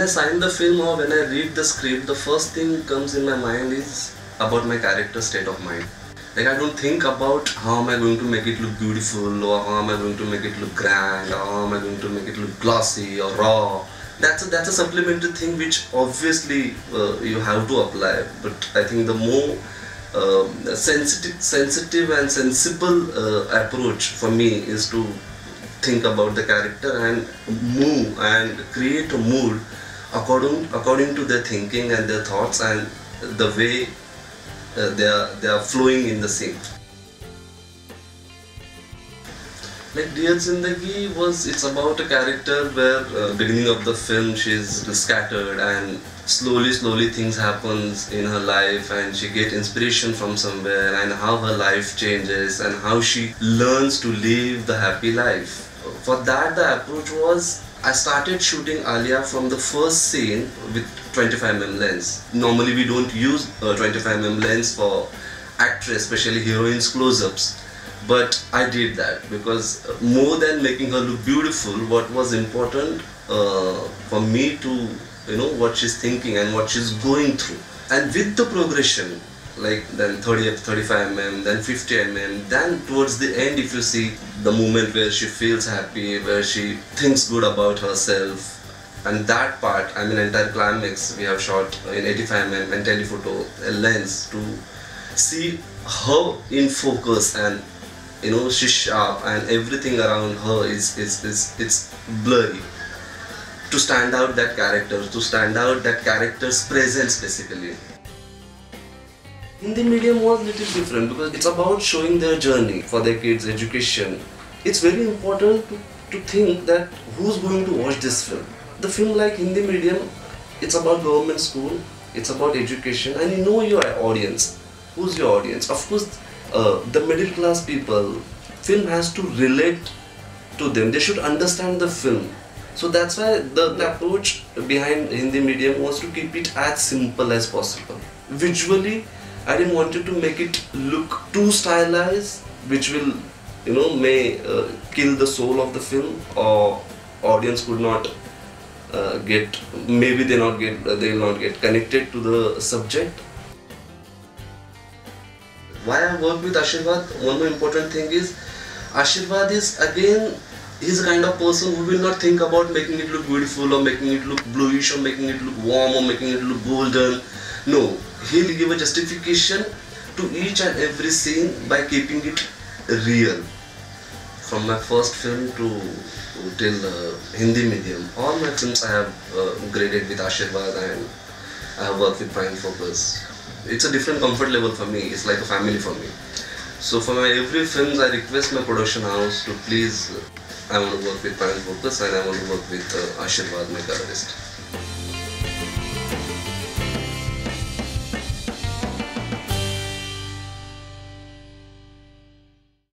I sign the film or when I read the script, the first thing comes in my mind is about my character state of mind. Like I don't think about how am I going to make it look beautiful or how am I going to make it look grand or how am I going to make it look glossy or raw. That's a, that's a supplementary thing which obviously uh, you have to apply. But I think the more um, sensitive, sensitive and sensible uh, approach for me is to think about the character and move and create a mood according according to their thinking and their thoughts and the way uh, they are they are flowing in the scene. Like Dear Zindagi was it's about a character where uh, beginning of the film she's scattered and slowly slowly things happens in her life and she get inspiration from somewhere and how her life changes and how she learns to live the happy life. For that the approach was I started shooting Alia from the first scene with 25mm lens. Normally we don't use uh, a 25mm lens for actress, especially heroines close-ups but I did that because uh, more than making her look beautiful, what was important uh, for me to you know what she's thinking and what she's going through. And with the progression, like then 30, 35 mm, then 50 mm, then towards the end, if you see the moment where she feels happy, where she thinks good about herself, and that part, I mean, entire climax we have shot in 85 mm and telephoto a lens to see her in focus and you know she's sharp and everything around her is is, is it's blurry. To stand out that character to stand out that character's presence basically Hindi medium was little different because it's about showing their journey for their kids education. It's very important to, to think that who's going to watch this film. The film like Hindi medium it's about government school it's about education and you know your audience. Who's your audience? Of course uh, the middle class people film has to relate to them. They should understand the film. So that's why the, the approach behind hindi medium was to keep it as simple as possible. Visually i didn't want to make it look too stylized which will you know may uh, kill the soul of the film or audience could not uh, get maybe they not get they will not get connected to the subject why I work with Ashirvad, one more important thing is Ashirvad is again he's a kind of person who will not think about making it look beautiful or making it look bluish or making it look warm or making it look golden. No, he'll give a justification to each and every scene by keeping it real. From my first film to till uh, Hindi medium, all my films I have uh, graded with Ashirvad and I have worked with Prime Focus it's a different comfort level for me. It's like a family for me. So for my every films, I request my production house to please. I want to work with Prime Focus and I want to work with uh, Ashirvad, my colorist.